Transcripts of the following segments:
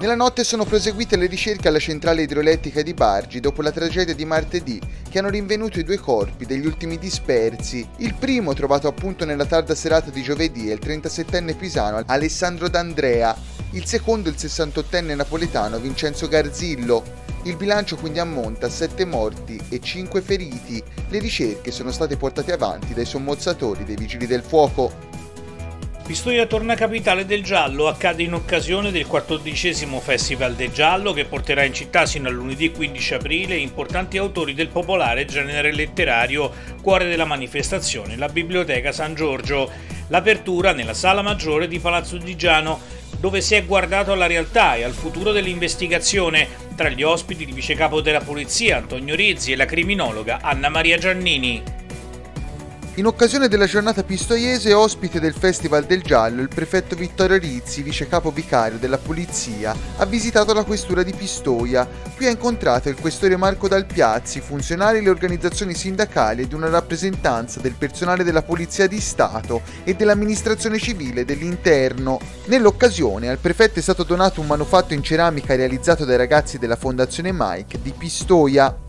Nella notte sono proseguite le ricerche alla centrale idroelettrica di Bargi dopo la tragedia di martedì, che hanno rinvenuto i due corpi degli ultimi dispersi. Il primo, trovato appunto nella tarda serata di giovedì, è il 37enne pisano Alessandro D'Andrea, il secondo il 68enne napoletano Vincenzo Garzillo. Il bilancio quindi ammonta a 7 morti e 5 feriti. Le ricerche sono state portate avanti dai sommozzatori dei vigili del fuoco. Pistoia torna capitale del giallo accade in occasione del quattordicesimo Festival del Giallo che porterà in città sino a lunedì 15 aprile importanti autori del popolare genere letterario cuore della manifestazione, la Biblioteca San Giorgio. L'apertura nella sala maggiore di Palazzo Digiano dove si è guardato alla realtà e al futuro dell'investigazione tra gli ospiti il vicecapo della polizia Antonio Rizzi e la criminologa Anna Maria Giannini. In occasione della giornata pistoiese, ospite del Festival del Giallo, il prefetto Vittorio Rizzi, vice capo vicario della polizia, ha visitato la questura di Pistoia. Qui ha incontrato il questore Marco Dalpiazzi, funzionari, le organizzazioni sindacali ed una rappresentanza del personale della Polizia di Stato e dell'amministrazione civile dell'interno. Nell'occasione al prefetto è stato donato un manufatto in ceramica realizzato dai ragazzi della Fondazione Mike di Pistoia.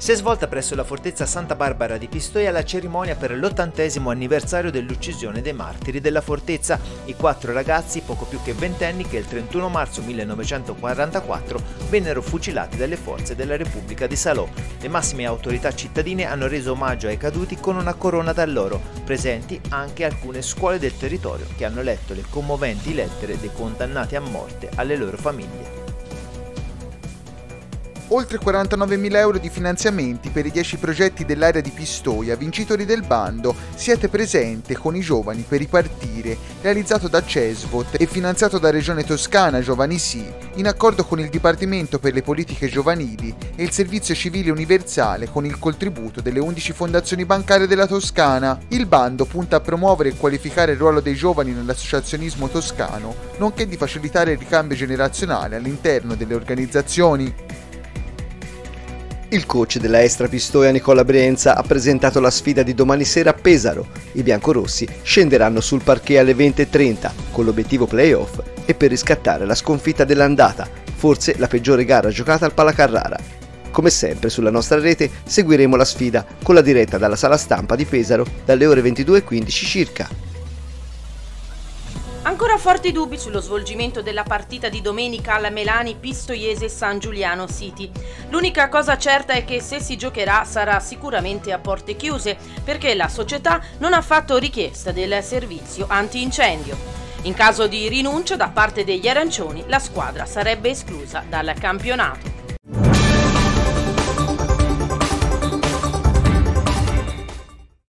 Si è svolta presso la fortezza Santa Barbara di Pistoia la cerimonia per l'ottantesimo anniversario dell'uccisione dei martiri della fortezza, i quattro ragazzi poco più che ventenni che il 31 marzo 1944 vennero fucilati dalle forze della Repubblica di Salò. Le massime autorità cittadine hanno reso omaggio ai caduti con una corona da loro, presenti anche alcune scuole del territorio che hanno letto le commoventi lettere dei condannati a morte alle loro famiglie oltre 49.000 euro di finanziamenti per i 10 progetti dell'area di Pistoia, vincitori del bando Siete presente con i giovani per ripartire, realizzato da Cesvot e finanziato da Regione Toscana Giovani Sì, in accordo con il Dipartimento per le politiche giovanili e il Servizio Civile Universale con il contributo delle 11 fondazioni bancarie della Toscana. Il bando punta a promuovere e qualificare il ruolo dei giovani nell'associazionismo toscano, nonché di facilitare il ricambio generazionale all'interno delle organizzazioni. Il coach della Estra Pistoia Nicola Brienza ha presentato la sfida di domani sera a Pesaro. I biancorossi scenderanno sul parquet alle 20.30 con l'obiettivo playoff e per riscattare la sconfitta dell'andata, forse la peggiore gara giocata al Palacarrara. Come sempre sulla nostra rete seguiremo la sfida con la diretta dalla sala stampa di Pesaro dalle ore 22.15 circa. Ancora forti dubbi sullo svolgimento della partita di domenica alla Melani Pistoiese San Giuliano City. L'unica cosa certa è che se si giocherà sarà sicuramente a porte chiuse perché la società non ha fatto richiesta del servizio antincendio. In caso di rinuncia da parte degli arancioni, la squadra sarebbe esclusa dal campionato.